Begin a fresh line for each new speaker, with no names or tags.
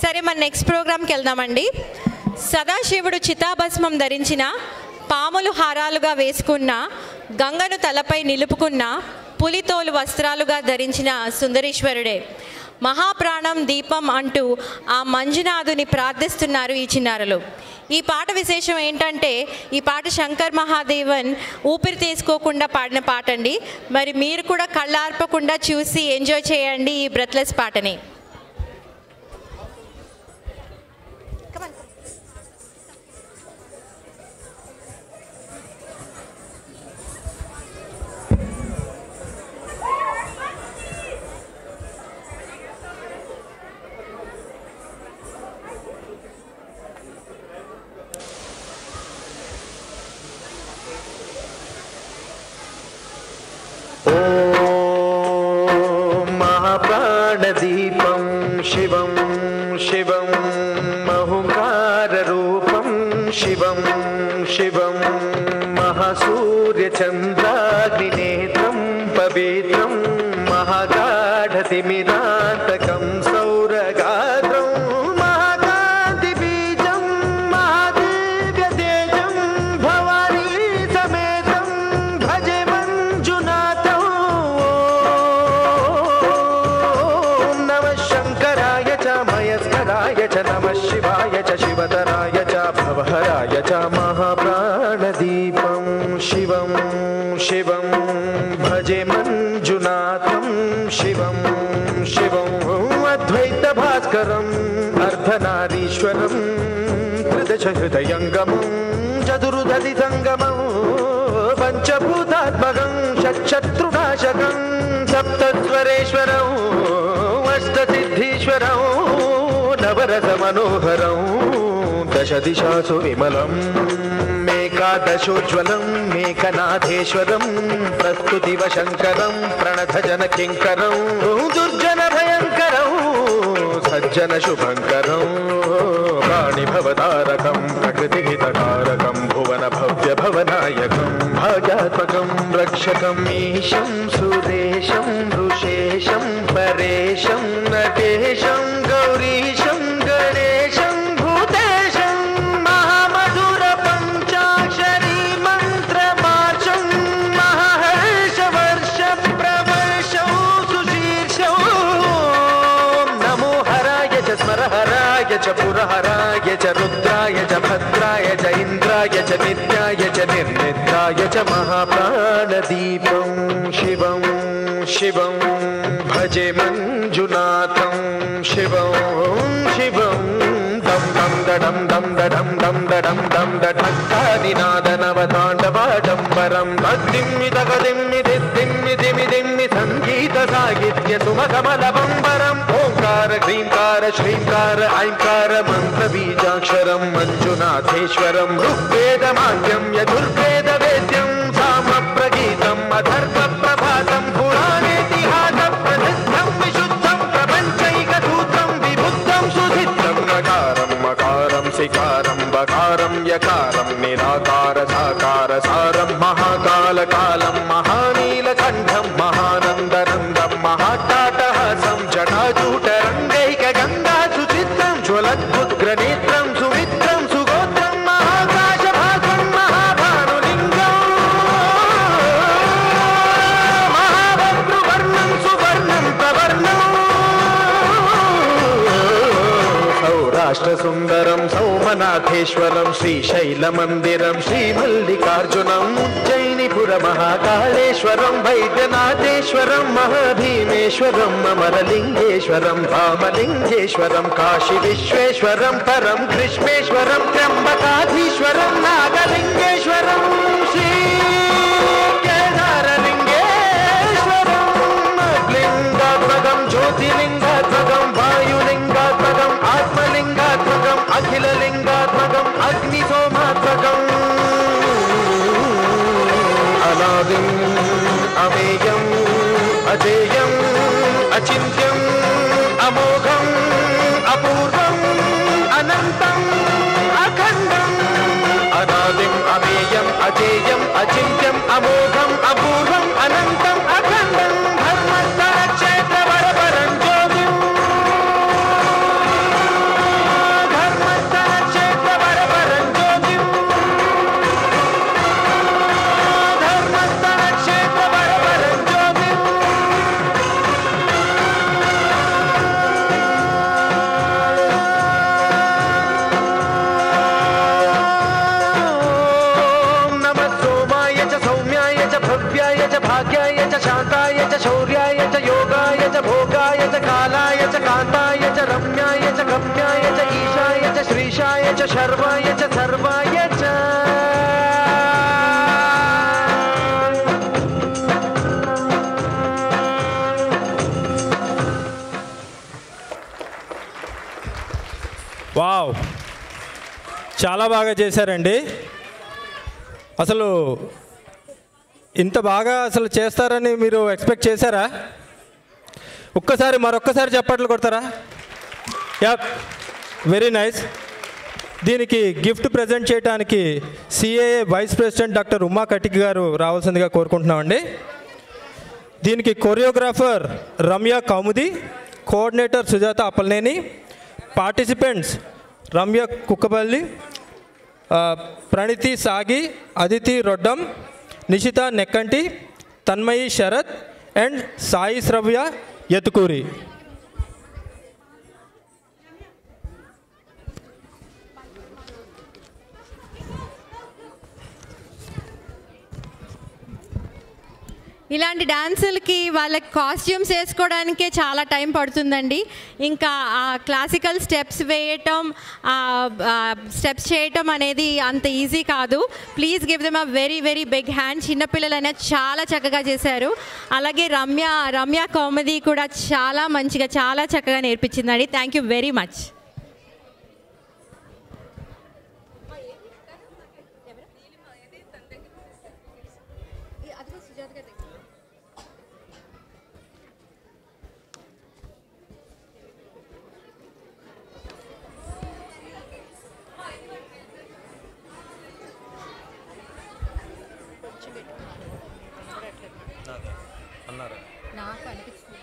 సరే మన నెక్స్ట్ ప్రోగ్రామ్కి వెళ్దామండి. సదాశివుడు చితాభస్మం ధరించిన పాములు హారాలుగా వేసుకున్న గంగను తలపై నిలుపుకున్న పులితోలు వస్త్రాలుగా ధరించిన సుందరీశ్వరుడే. మహాప్రాణం దీపం అంటూ ఆ మంజునాథుని ప్రార్థిస్తున్నారు ఈ చిన్నారులు. ఈ పాట విశేషం ఏంటంటే ఈ పాట శంకర్ మహాదేవన్ ఊపిరి తీసుకోకుండా పాడిన పాట అండి మరి మీరు కూడా కళ్ళార్పకుండా చూసి ఎంజాయ్ చేయండి ఈ బ్రెత్లెస్ పాటని.
महासूर्यचन्द्राग्निनेत्रं पवित्रं महागाढतिमिरान्तकं भजे मञ्जुनाथं शिवं शिवम् अद्वैतभास्करम् अर्धनारीश्वरं त्रिदशहृदयङ्गमं चतुर्दधिसङ्गमं पञ्चभूतात्मकं षट्शत्रुनाशकं सप्तस्वरेश्वरौ अष्टसिद्धीश्वरौ नवरसमनोहरौ। दशदिशासु विमलम्। मेकादशोज्ज्वलं मेघनाथेश्वरं प्रस्तुतिवशङ्करं प्रणतजनकिङ्करं दुर्जनभयङ्करौ सज्जनशुभङ्करौ प्राणिभवतारकं प्रकृतिहितकारकं भुवनभव्यभवनायकं भाग्यात्मकं रक्षकम् ईशं सुरेशं ऋषेशं परेशं च पुरहराय च रुद्राय च भद्राय च इन्द्राय च नित्याय च निर्निद्राय च महाप्राणदीपं शिवं शिवं, भजे मञ्जुनाथं, शिवं शिवं। दं दं दं दडं दं दडं दं सङ्गीतसाहित्य सुमकमलबम्बरम् ओङ्कार ह्रीङ्कार श्रीङ्कार ऐङ्कार मन्त्रबीजाक्षरं मञ्जुनाथेश्वरं ऋग्वेदमाद्यं यजुर्वेदवेद्यं सामप्रगीतम् अथर्वप्रभातं यकारं निराकार साकार सारं महाकालकालं महानीलकण्ठं महानन्दनन्दं महाटाटहासं सौमनाथेश्वरं श्रीशैलमन्दिरं श्रीमल्लिकार्जुनम् उज्जयिनिपुरमहाकालेश्वरं वैद्यनाथेश्वरं महाभीमेश्वरम् अमरलिङ्गेश्वरं रामलिङ्गेश्वरं काशीविश्वेश्वरं परं कृष्णेश्वरं त्र्यम्बकाधीश्वरं नागलिङ्गेश्वरं श्री శాంతాయ చ రమ్యాయ చ గమ్యాయ చ ఈశాయ చ శ్రీశాయ చ శర్వాయ చ సర్వాయ చ.
వావ్. చాలా బాగా చేశారండి. అసలు ఇంత బాగా అసలు చేస్తారని మీరు ఎక్స్పెక్ట్ చేశారా? ఒక్కసారి మరొక్కసారి చప్పట్లు కొడతారా? యా వెరీ నైస్ దీనికి గిఫ్ట్ ప్రజెంట్ చేయడానికి CAA vice president doctor Uma Katik garu రావాల్సిందిగా కోరుకుంటున్నామండి. దీనికి choreographer Ramya Kaumudi coordinator Sujatha Appalaneni participants Ramya Kukkapalli Praniti Sagi Aditi Roddam Nishita Nekkanti Tanmayi Sharath and Sai Sravya Yatakuri
ఇలాంటి డాన్సులకి వాళ్ళకి costumes వేసుకోవడానికే చాలా time పడుతుందండి. ఇంకా ఆ క్లాసికల్ స్టెప్స్ వేయటం స్టెప్స్ చేయటం అనేది అంత ఈజీ కాదు. Please give them a very very big hand చిన్నపిల్లలైనా చాలా చక్కగా చేశారు. అలాగే రమ్య రమ్య కామెడీ కూడా చాలా మంచిగా చాలా చక్కగా నేర్పించిందండి. థ్యాంక్ యూ వెరీ మచ్ అన్నారు? నాకు అనిపిస్తుంది